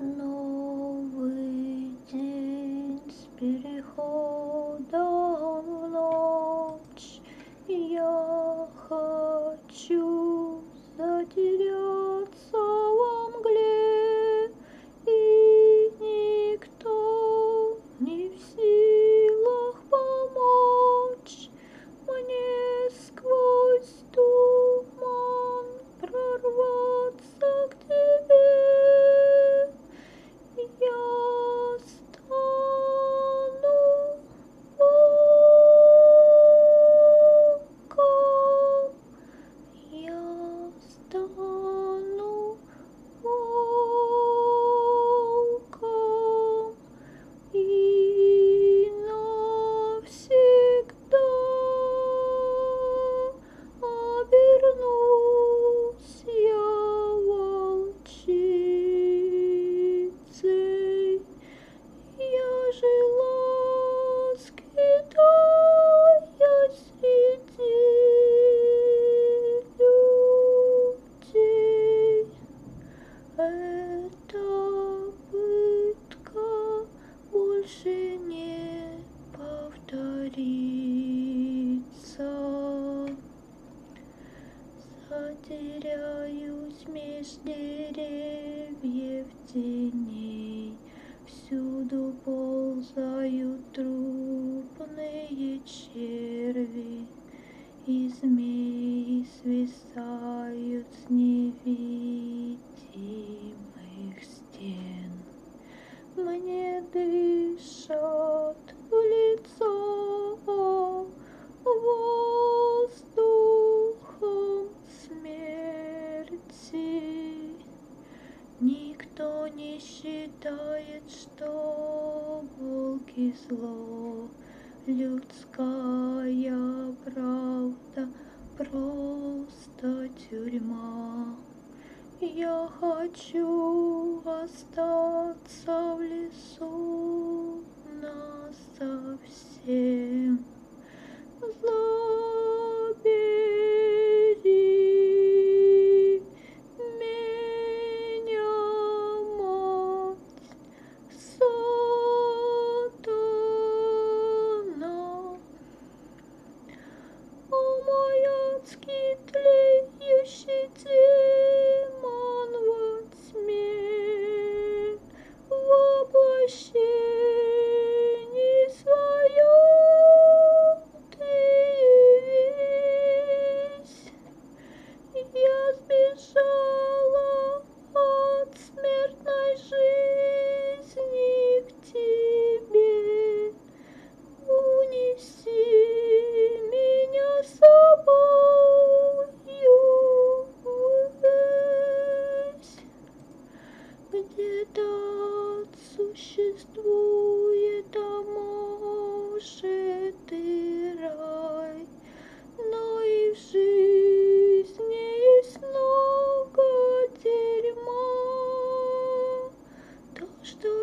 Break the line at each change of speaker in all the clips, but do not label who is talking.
Новый день с переходом adore. Никто не считает, что волки зло, людская правда просто тюрьма. Я хочу остаться в лесу насовсем. Забери Где-то существует, а может и рай, но и в жизни есть много дерьма. То, что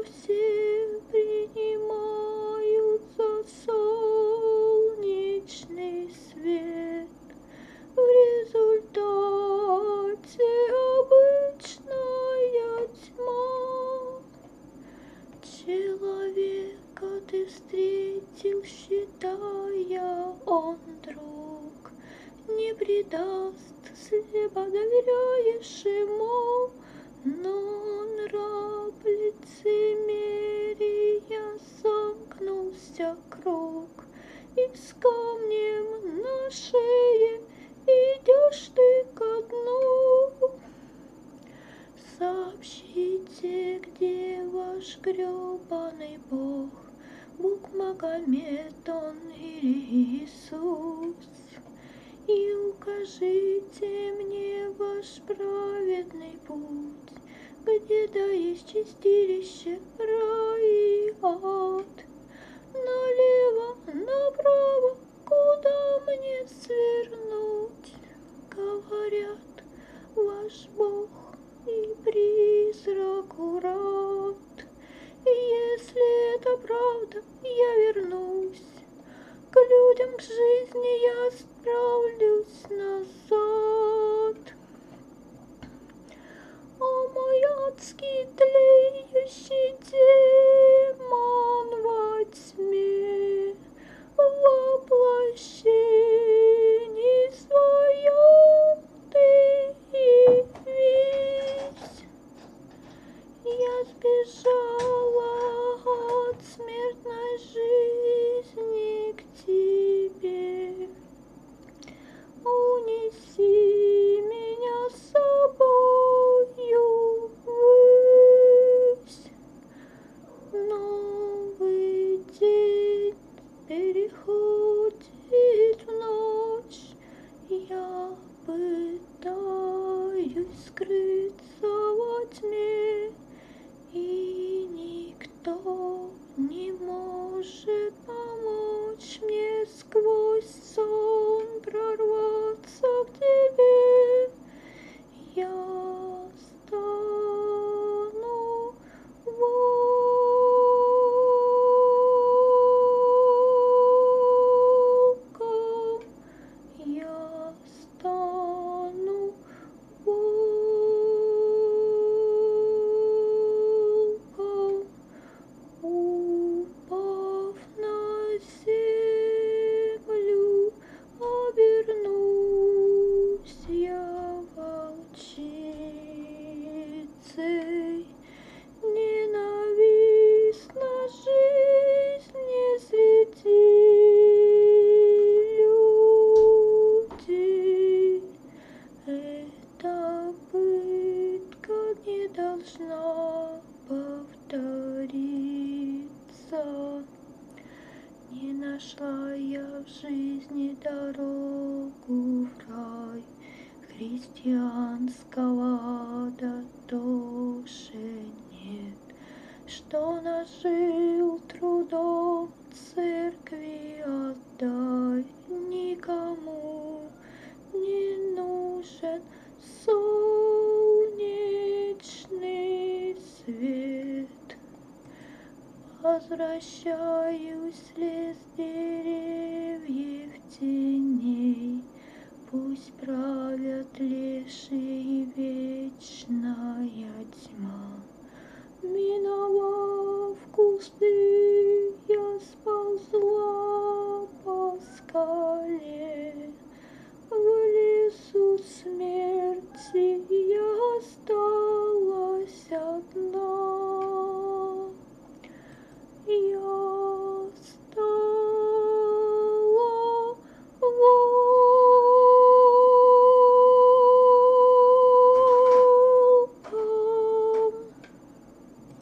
предаст, слепо доверяешь ему, но он раб лицемерия сомкнулся круг, и с камнем на шее идешь ты ко дну. Сообщите, где ваш гребаный Бог, Бог Магомед он или Иисус, И укажите мне ваш праведный путь, Где да есть чистилище, рай и ад. Налево, направо, куда мне свернуть? Говорят, ваш Бог и призрак урод. Если это правда, я вернусь путем к жизни я справлюсь назад. О, мой адский тлеющий демон во тьме, воплощение свое ты явись. Я сбежала от смертной жизни к тебе тебе унеси. Жизни дорогу в рай, Христианского да тоже нет, Что нажил трудом церкви отдай, Никому не нужен солнечный Возвращаюсь лес деревьев теней, Пусть правят лишь вечная тьма. Миновав кусты